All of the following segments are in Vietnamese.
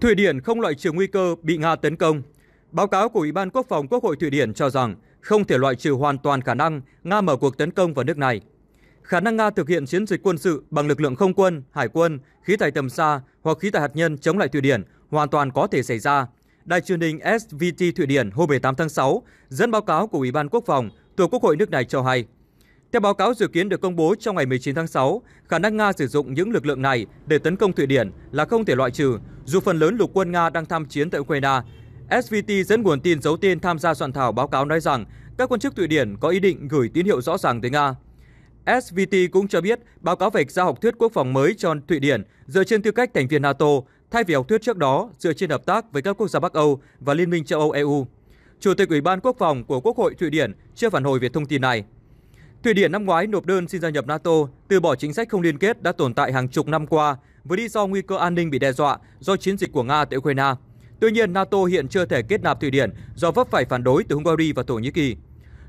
Thụy Điển không loại trừ nguy cơ bị Nga tấn công. Báo cáo của Ủy ban Quốc phòng Quốc hội Thụy Điển cho rằng không thể loại trừ hoàn toàn khả năng Nga mở cuộc tấn công vào nước này. Khả năng Nga thực hiện chiến dịch quân sự bằng lực lượng không quân, hải quân, khí tài tầm xa hoặc khí tài hạt nhân chống lại Thụy Điển hoàn toàn có thể xảy ra. Đài truyền hình SVT Thụy Điển hôm 18 tháng 6 dẫn báo cáo của Ủy ban Quốc phòng thuộc Quốc hội nước này cho hay. Theo báo cáo dự kiến được công bố trong ngày 19 tháng 6, khả năng Nga sử dụng những lực lượng này để tấn công Thụy Điển là không thể loại trừ, dù phần lớn lục quân Nga đang tham chiến tại Ukraine. SVT dẫn nguồn tin giấu tên tham gia soạn thảo báo cáo nói rằng các quan chức Thụy Điển có ý định gửi tín hiệu rõ ràng tới Nga. SVT cũng cho biết báo cáo vạch ra học thuyết quốc phòng mới cho Thụy Điển dựa trên tư cách thành viên NATO thay vì học thuyết trước đó dựa trên hợp tác với các quốc gia Bắc Âu và Liên minh châu Âu EU. Chủ tịch Ủy ban Quốc phòng của Quốc hội Thụy Điển chưa phản hồi về thông tin này. Thụy Điển năm ngoái nộp đơn xin gia nhập NATO, từ bỏ chính sách không liên kết đã tồn tại hàng chục năm qua với lý do nguy cơ an ninh bị đe dọa do chiến dịch của Nga tại Ukraine. Tuy nhiên, NATO hiện chưa thể kết nạp Thụy Điển do vấp phải phản đối từ Hungary và Thổ Nhĩ Kỳ.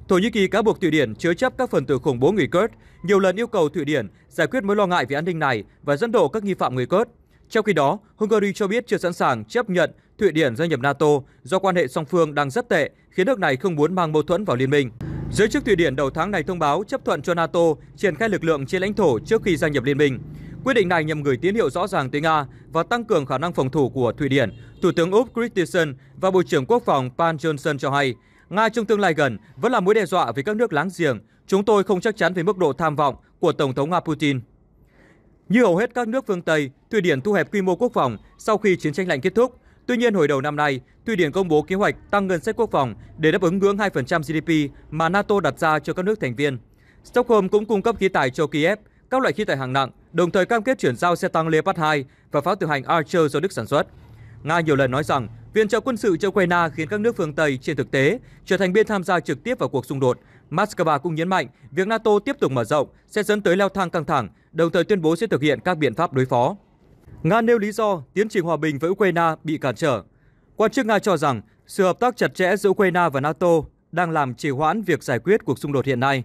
Thổ Nhĩ Kỳ cáo buộc Thụy Điển chứa chấp các phần tử khủng bố người Kurd, nhiều lần yêu cầu Thụy Điển giải quyết mối lo ngại về an ninh này và dẫn độ các nghi phạm người Kurd. Trong khi đó, Hungary cho biết chưa sẵn sàng chấp nhận Thụy Điển gia nhập NATO do quan hệ song phương đang rất tệ, khiến nước này không muốn mang mâu thuẫn vào liên minh. Giới chức Thụy Điển đầu tháng này thông báo chấp thuận cho NATO triển khai lực lượng trên lãnh thổ trước khi gia nhập liên minh. Quyết định này nhằm gửi tín hiệu rõ ràng tới Nga và tăng cường khả năng phòng thủ của Thụy Điển. Thủ tướng Úc Christensen và Bộ trưởng Quốc phòng Pan Johnson cho hay, Nga trong tương lai gần vẫn là mối đe dọa với các nước láng giềng. Chúng tôi không chắc chắn về mức độ tham vọng của Tổng thống Nga Putin. Như hầu hết các nước phương Tây, Thụy Điển thu hẹp quy mô quốc phòng sau khi chiến tranh lạnh kết thúc. Tuy nhiên, hồi đầu năm nay, Thụy Điển công bố kế hoạch tăng ngân sách quốc phòng để đáp ứng ngưỡng 2% GDP mà NATO đặt ra cho các nước thành viên. Stockholm cũng cung cấp khí tài cho Kiev, các loại khí tài hạng nặng, đồng thời cam kết chuyển giao xe tăng Leopard 2 và pháo tự hành Archer do Đức sản xuất. Nga nhiều lần nói rằng viện trợ quân sự cho Ukraine khiến các nước phương Tây trên thực tế trở thành bên tham gia trực tiếp vào cuộc xung đột. Moscow cũng nhấn mạnh việc NATO tiếp tục mở rộng sẽ dẫn tới leo thang căng thẳng, đồng thời tuyên bố sẽ thực hiện các biện pháp đối phó. Nga nêu lý do tiến trình hòa bình với Ukraine bị cản trở. Quan chức Nga cho rằng sự hợp tác chặt chẽ giữa Ukraine và NATO đang làm trì hoãn việc giải quyết cuộc xung đột hiện nay.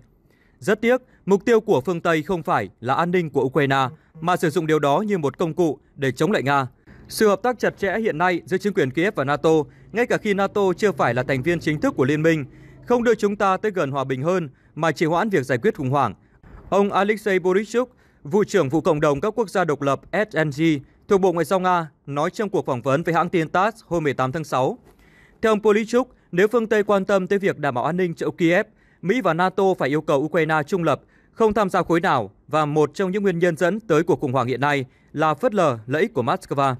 Rất tiếc, mục tiêu của phương Tây không phải là an ninh của Ukraine, mà sử dụng điều đó như một công cụ để chống lại Nga. Sự hợp tác chặt chẽ hiện nay giữa chính quyền Kiev và NATO, ngay cả khi NATO chưa phải là thành viên chính thức của liên minh, không đưa chúng ta tới gần hòa bình hơn mà trì hoãn việc giải quyết khủng hoảng. Ông Alexei Borychuk, vụ trưởng vụ cộng đồng các quốc gia độc lập SNG thuộc Bộ Ngoại giao Nga, nói trong cuộc phỏng vấn với hãng tin TASS hôm 18 tháng 6. Theo ông Polichuk, nếu phương Tây quan tâm tới việc đảm bảo an ninh cho Kiev, Mỹ và NATO phải yêu cầu Ukraine trung lập, không tham gia khối nào và một trong những nguyên nhân dẫn tới cuộc khủng hoảng hiện nay là phớt lờ lợi ích của Moscow.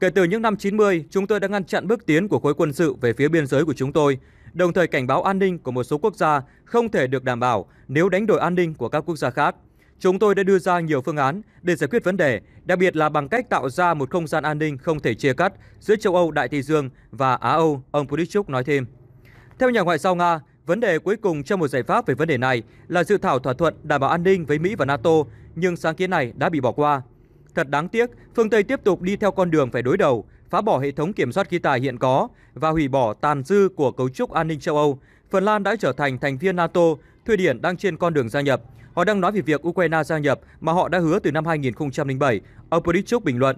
Kể từ những năm 90, chúng tôi đã ngăn chặn bước tiến của khối quân sự về phía biên giới của chúng tôi, đồng thời cảnh báo an ninh của một số quốc gia không thể được đảm bảo nếu đánh đổi an ninh của các quốc gia khác. Chúng tôi đã đưa ra nhiều phương án để giải quyết vấn đề, đặc biệt là bằng cách tạo ra một không gian an ninh không thể chia cắt giữa châu Âu Đại Tây Dương và Á Âu, ông Pudichuk nói thêm. Theo nhà ngoại giao Nga, vấn đề cuối cùng trong một giải pháp về vấn đề này là dự thảo thỏa thuận đảm bảo an ninh với Mỹ và NATO, nhưng sáng kiến này đã bị bỏ qua. Thật đáng tiếc, phương Tây tiếp tục đi theo con đường phải đối đầu, phá bỏ hệ thống kiểm soát khí tài hiện có và hủy bỏ tàn dư của cấu trúc an ninh châu Âu. Phần Lan đã trở thành thành viên NATO, Thụy Điển đang trên con đường gia nhập. Họ đang nói về việc Ukraine gia nhập mà họ đã hứa từ năm 2007, ông Pritchuk bình luận.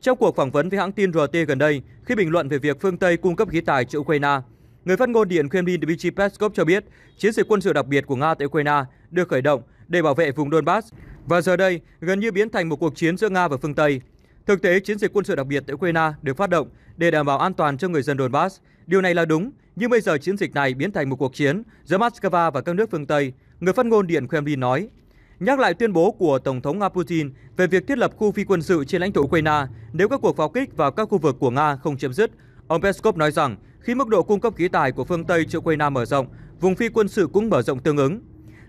Trong cuộc phỏng vấn với hãng tin RT gần đây, khi bình luận về việc phương Tây cung cấp khí tài cho Ukraine, người phát ngôn Điện Kremlin Dmitry Peskov cho biết chiến dịch quân sự đặc biệt của Nga tại Ukraine được khởi động để bảo vệ vùng Donbass và giờ đây gần như biến thành một cuộc chiến giữa Nga và phương Tây. Thực tế, chiến dịch quân sự đặc biệt tại Ukraine được phát động để đảm bảo an toàn cho người dân Donbass. Điều này là đúng, nhưng bây giờ chiến dịch này biến thành một cuộc chiến giữa Moscow và các nước phương Tây, người phát ngôn Điện Kremlin nói. Nhắc lại tuyên bố của Tổng thống Nga Putin về việc thiết lập khu phi quân sự trên lãnh thổ Ukraine nếu các cuộc pháo kích vào các khu vực của Nga không chấm dứt, ông Peskov nói rằng khi mức độ cung cấp khí tài của phương Tây cho Ukraine mở rộng, vùng phi quân sự cũng mở rộng tương ứng.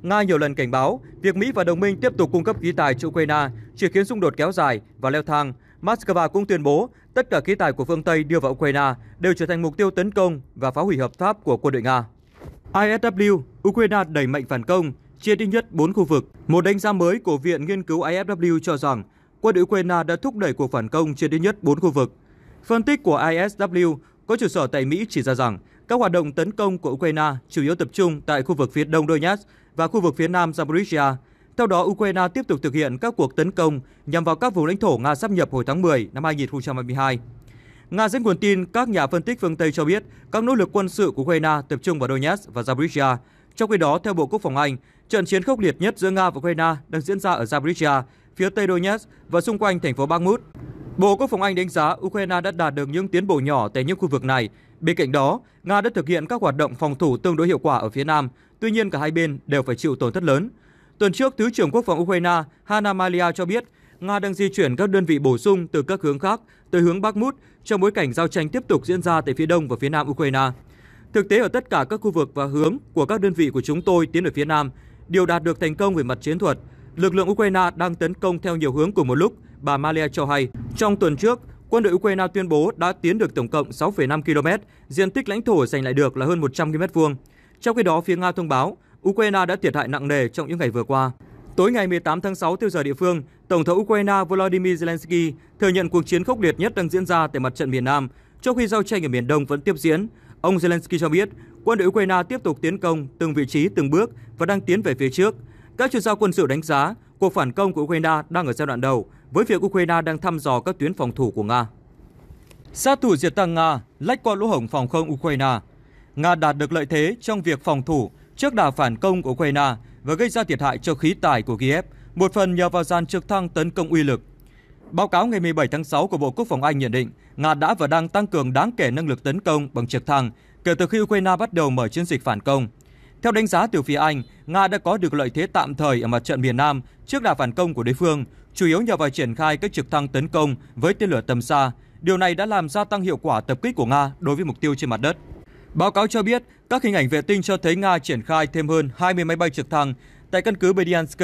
Nga nhiều lần cảnh báo việc Mỹ và đồng minh tiếp tục cung cấp khí tài cho Ukraine chỉ khiến xung đột kéo dài và leo thang. Moscow cũng tuyên bố tất cả khí tài của phương Tây đưa vào Ukraine đều trở thành mục tiêu tấn công và phá hủy hợp pháp của quân đội Nga. ISW, Ukraine đẩy mạnh phản công, chia ít nhất 4 khu vực. Một đánh giá mới của Viện Nghiên cứu ISW cho rằng quân đội Ukraine đã thúc đẩy cuộc phản công trên ít nhất 4 khu vực. Phân tích của ISW có trụ sở tại Mỹ chỉ ra rằng các hoạt động tấn công của Ukraine chủ yếu tập trung tại khu vực phía đông Donetsk và khu vực phía nam Zaporizhia. Theo đó, Ukraine tiếp tục thực hiện các cuộc tấn công nhằm vào các vùng lãnh thổ Nga sắp nhập hồi tháng 10 năm 2022. Nga dẫn nguồn tin các nhà phân tích phương Tây cho biết các nỗ lực quân sự của Ukraine tập trung vào Donetsk và Zaporizhia. Trong khi đó, theo Bộ Quốc phòng Anh, trận chiến khốc liệt nhất giữa Nga và Ukraine đang diễn ra ở Zaporizhia, phía tây Donetsk và xung quanh thành phố Bakhmut. Bộ Quốc phòng Anh đánh giá Ukraine đã đạt được những tiến bộ nhỏ tại những khu vực này. Bên cạnh đó, Nga đã thực hiện các hoạt động phòng thủ tương đối hiệu quả ở phía Nam, tuy nhiên cả hai bên đều phải chịu tổn thất lớn. Tuần trước, Thứ trưởng Quốc phòng Ukraine Hanna Malia cho biết Nga đang di chuyển các đơn vị bổ sung từ các hướng khác tới hướng Bakhmut trong bối cảnh giao tranh tiếp tục diễn ra tại phía đông và phía nam Ukraine. Thực tế ở tất cả các khu vực và hướng của các đơn vị của chúng tôi tiến ở phía nam đều đạt được thành công về mặt chiến thuật. Lực lượng Ukraine đang tấn công theo nhiều hướng cùng một lúc, bà Malia cho hay. Trong tuần trước, quân đội Ukraine tuyên bố đã tiến được tổng cộng 6,5 km, diện tích lãnh thổ giành lại được là hơn 100 km vuông. Trong khi đó, phía Nga thông báo Ukraine đã thiệt hại nặng nề trong những ngày vừa qua. Tối ngày 18 tháng 6 theo giờ địa phương, Tổng thống Ukraine Volodymyr Zelensky thừa nhận cuộc chiến khốc liệt nhất đang diễn ra tại mặt trận miền Nam, trong khi giao tranh ở miền Đông vẫn tiếp diễn. Ông Zelensky cho biết, quân đội Ukraine tiếp tục tiến công từng vị trí từng bước và đang tiến về phía trước. Các chuyên gia quân sự đánh giá cuộc phản công của Ukraine đang ở giai đoạn đầu, với việc Ukraine đang thăm dò các tuyến phòng thủ của Nga. Sát thủ diệt tăng Nga lách qua lỗ hổng phòng không Ukraine. Nga đạt được lợi thế trong việc phòng thủ trước đà phản công của Ukraine và gây ra thiệt hại cho khí tài của Kiev, một phần nhờ vào dàn trực thăng tấn công uy lực. Báo cáo ngày 17 tháng 6 của Bộ Quốc phòng Anh nhận định Nga đã và đang tăng cường đáng kể năng lực tấn công bằng trực thăng kể từ khi Ukraine bắt đầu mở chiến dịch phản công. Theo đánh giá từ phía Anh, Nga đã có được lợi thế tạm thời ở mặt trận miền Nam trước đà phản công của đối phương, chủ yếu nhờ vào triển khai các trực thăng tấn công với tên lửa tầm xa. Điều này đã làm gia tăng hiệu quả tập kích của Nga đối với mục tiêu trên mặt đất. Báo cáo cho biết, các hình ảnh vệ tinh cho thấy Nga triển khai thêm hơn 20 máy bay trực thăng tại căn cứ Bediansk,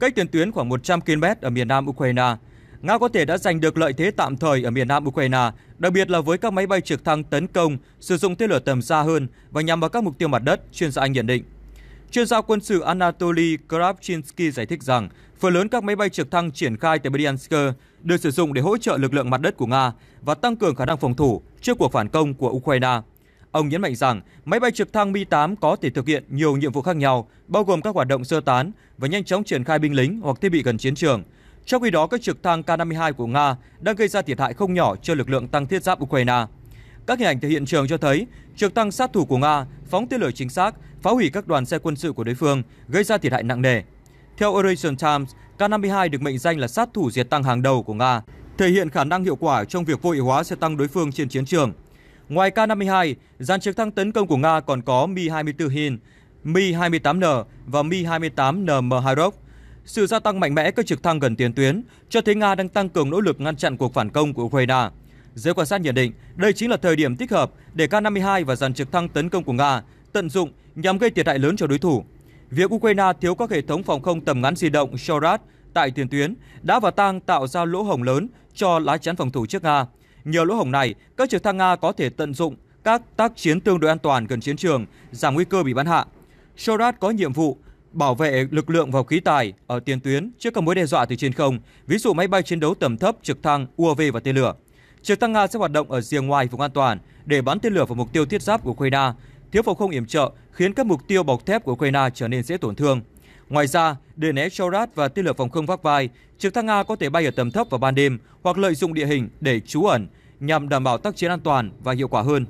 cách tiền tuyến khoảng 100 km ở miền nam Ukraine. Nga có thể đã giành được lợi thế tạm thời ở miền nam Ukraine, đặc biệt là với các máy bay trực thăng tấn công sử dụng tên lửa tầm xa hơn và nhằm vào các mục tiêu mặt đất, chuyên gia Anh nhận định. Chuyên gia quân sự Anatoly Kravchinsky giải thích rằng, phần lớn các máy bay trực thăng triển khai tại Bryansk được sử dụng để hỗ trợ lực lượng mặt đất của Nga và tăng cường khả năng phòng thủ trước cuộc phản công của Ukraine. Ông nhấn mạnh rằng máy bay trực thăng Mi-8 có thể thực hiện nhiều nhiệm vụ khác nhau, bao gồm các hoạt động sơ tán và nhanh chóng triển khai binh lính hoặc thiết bị gần chiến trường. Trong khi đó, các trực thăng K-52 của Nga đang gây ra thiệt hại không nhỏ cho lực lượng tăng thiết giáp Ukraine. Các hình ảnh từ hiện trường cho thấy trực thăng sát thủ của Nga phóng tên lửa chính xác, phá hủy các đoàn xe quân sự của đối phương, gây ra thiệt hại nặng nề. Theo Eurasian Times, K-52 được mệnh danh là sát thủ diệt tăng hàng đầu của Nga, thể hiện khả năng hiệu quả trong việc vô hiệu hóa xe tăng đối phương trên chiến trường. Ngoài K-52, dàn trực thăng tấn công của Nga còn có Mi-24 Hin, Mi-28N và Mi-28N Mhairov. Sự gia tăng mạnh mẽ các trực thăng gần tiền tuyến cho thấy Nga đang tăng cường nỗ lực ngăn chặn cuộc phản công của Ukraine. Giới quan sát nhận định đây chính là thời điểm thích hợp để K-52 và dàn trực thăng tấn công của Nga tận dụng nhằm gây thiệt hại lớn cho đối thủ. Việc Ukraine thiếu các hệ thống phòng không tầm ngắn di động Shorat tại tiền tuyến đã và đang tạo ra lỗ hổng lớn cho lá chắn phòng thủ trước Nga. Nhờ lỗ hổng này, các trực thăng Nga có thể tận dụng các tác chiến tương đối an toàn gần chiến trường, giảm nguy cơ bị bắn hạ. Shorat có nhiệm vụ bảo vệ lực lượng và khí tài ở tiền tuyến trước các mối đe dọa từ trên không, ví dụ máy bay chiến đấu tầm thấp, trực thăng, UAV và tên lửa. Trực thăng Nga sẽ hoạt động ở rìa ngoài vùng an toàn để bắn tên lửa vào mục tiêu thiết giáp của Ukraine. Thiếu phòng không yểm trợ khiến các mục tiêu bọc thép của Ukraine trở nên dễ tổn thương. Ngoài ra, để né Chorat và tên lửa phòng không vác vai, trực thăng Nga có thể bay ở tầm thấp vào ban đêm hoặc lợi dụng địa hình để trú ẩn nhằm đảm bảo tác chiến an toàn và hiệu quả hơn.